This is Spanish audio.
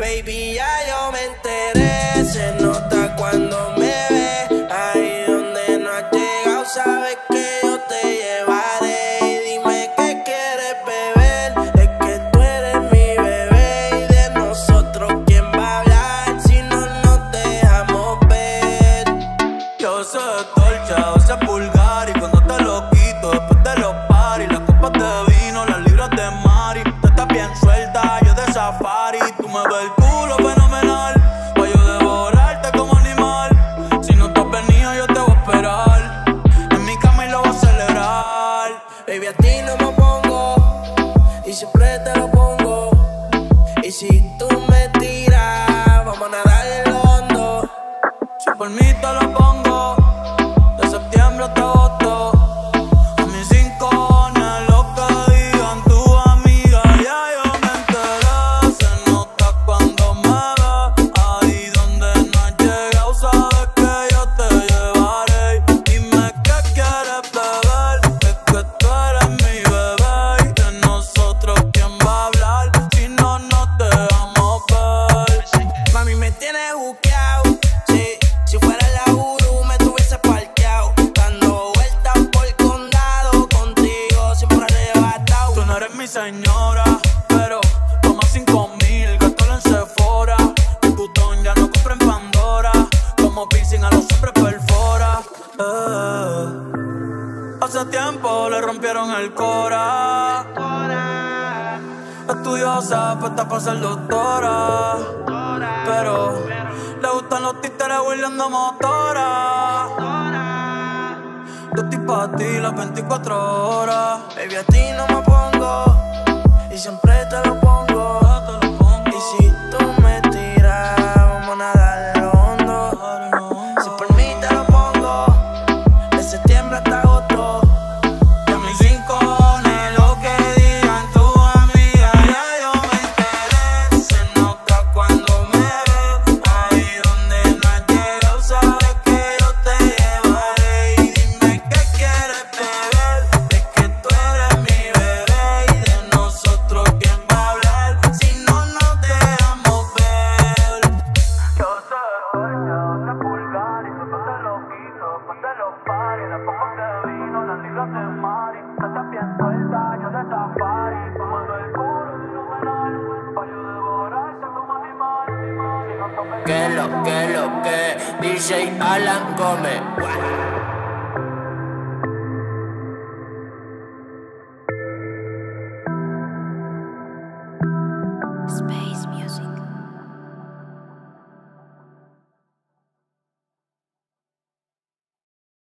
Baby, ya yo me enteré. safari. Tú me ves el culo fenomenal. Pa' yo devorarte como animal. Si no estás venido, yo te voy a esperar. En mi cama y lo voy a celebrar. Baby, a ti no me pongo. Y siempre te lo pongo. Y si tú me tiras, vamos a nadar el hondo. Si por lo pongo. pero toma cinco mil, gastalo en Sephora. En Butón ya no compren Pandora, como piercing a los hombres perfora. Eh. Hace tiempo le rompieron el cora. Estudiosa, puesta para ser doctora. Pero le gustan los títeres huirleando motora. Yo estoy para ti las 24 horas. Baby, a ti no me pongo que, lo que, lo que. DJ Alan Gómez. Space Music.